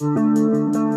Música